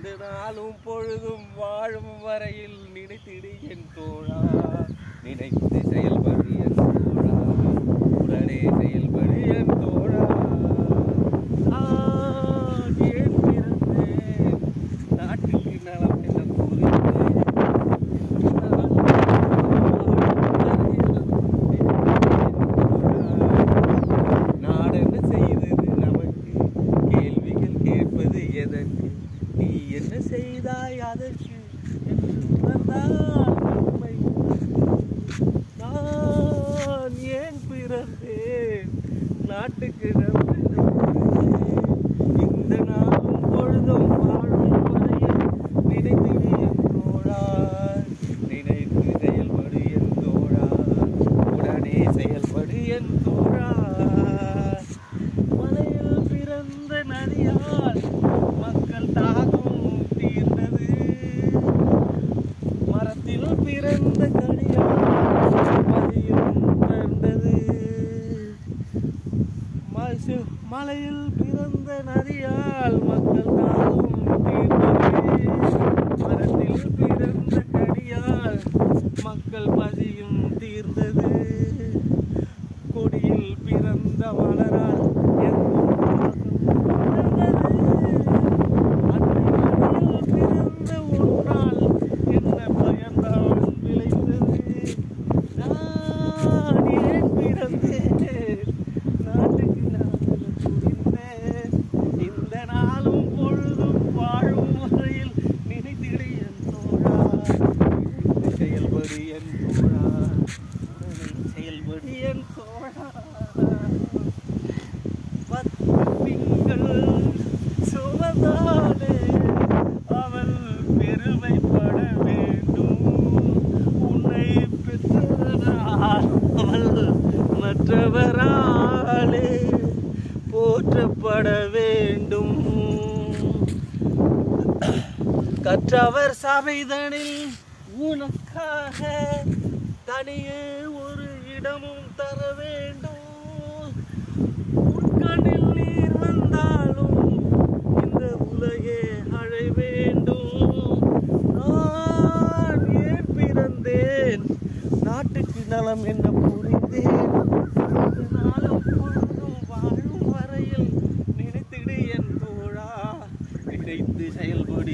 நாளும் பொழுதும் வாழும் வரையில் நினைத்திடு என் தோழா. நினைத்து செயல்படு என் தோழா. உடனே செயல்படு என் தோழா. நான் ஏன் பிறந்தேன்? நாட்டுக்கு நலம் செய்தாய் அதற்கு என்று உணர்ந்தால் நன்மை நான் ஏன் பிறந்தேன் நாட்டுக்கு நன்றி இந்த நாளும் பொழுதும் வாழும் வரையில் நினைத்திடு என் தோழா நினைத்து செயல்படு என் தோழா. உடனே செயல்படு என் தோழா மலையில் பிறந்த நதியால் மக்கள் தாகம் தீர்ந்தது மரத்தில் பிறந்த கனியால் பிறந்தது மலையில் பிறந்த நதியால் மக்கள் நாளும் தீர்ந்தது. மரத்தில் பிறந்த கனியால் மக்கள் பசியும் தீர்ந்தது. கொடியில் பிறந்த மலரால் எங்கும் வாசம் மலர்ந்தது. அன்னை பிறந்த ஒன்றால் என்ன பயன்தான் விளைந்தது நான் ஏன் பிறந்தேன் நாட்டுக்கு நான் புரிந்தேன் இந்த நாளும் பொழுதும் வாழும் வரையில் நினைத்திடு என் தோழா நினைத்து செயல்படு என் தோழா உடனே செயல்படு பத்து திங்கள் சுமந்தாலே அவள் பெருமைப்பட வேண்டும். உன்னை பெற்றவரால் அவள் மற்றவராலே போற்றப்பட வேண்டும். கற்றவர் சபைதனில் உனக்காக தனியே ஒரு இடமும் தர வேண்டும். உட்கண்ணில் நீர் வந்தாலும் இந்த உலகே அழை வேண்டும். நான் ஏன் பிறந்தேன்? நாட்டுக்கு நலம் என்ன புரிந்தேன்?